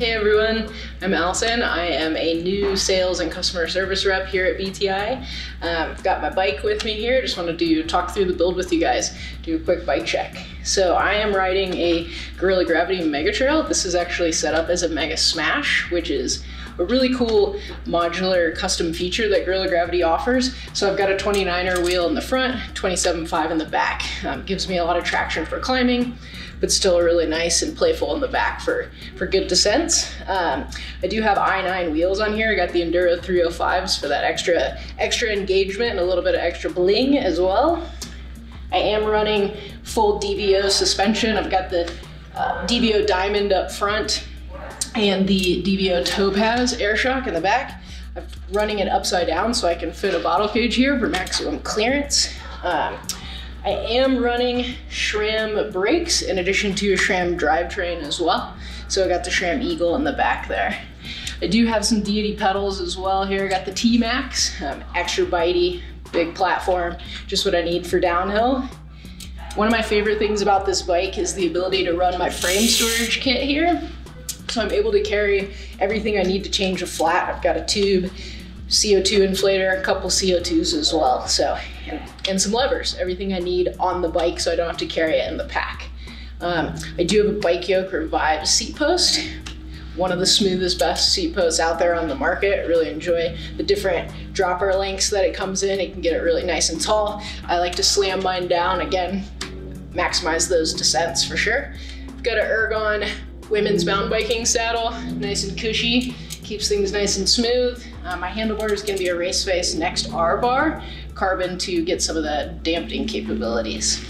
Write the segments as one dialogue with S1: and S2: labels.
S1: Hey everyone, I'm Allison. I am a new sales and customer service rep here at BTI. Um, I've got my bike with me here. Just wanted to talk through the build with you guys, do a quick bike check. So I am riding a Guerrilla Gravity Mega Trail. This is actually set up as a Mega Smash, which is a really cool modular custom feature that Guerrilla Gravity offers. So I've got a 29er wheel in the front, 27.5 in the back. Um, gives me a lot of traction for climbing, but still really nice and playful in the back for, for good descents. Um, I do have i9 wheels on here. I got the Enduro 305s for that extra, extra engagement and a little bit of extra bling as well. I am running full DVO suspension. I've got the uh, DVO Diamond up front and the DVO Topaz air shock in the back. I'm running it upside down so I can fit a bottle cage here for maximum clearance. Um, I am running SRAM brakes in addition to a SRAM drivetrain as well. So I got the SRAM Eagle in the back there. I do have some Deity pedals as well here. I got the T-Max, um, extra bitey, big platform, just what I need for downhill. One of my favorite things about this bike is the ability to run my frame storage kit here. So I'm able to carry everything I need to change a flat. I've got a tube, CO2 inflator, a couple CO2s as well. So, and, and some levers, everything I need on the bike so I don't have to carry it in the pack. Um, I do have a Bike Yoke Revive seat post, one of the smoothest, best seat posts out there on the market. Really enjoy the different dropper lengths that it comes in. It can get it really nice and tall. I like to slam mine down, again, maximize those descents for sure. I've got an Ergon women's mountain biking saddle, nice and cushy, keeps things nice and smooth. Uh, my handlebar is gonna be a race face Next R bar, carbon to get some of the damping capabilities.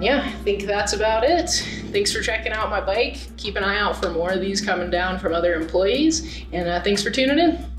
S1: Yeah, I think that's about it. Thanks for checking out my bike. Keep an eye out for more of these coming down from other employees, and uh, thanks for tuning in.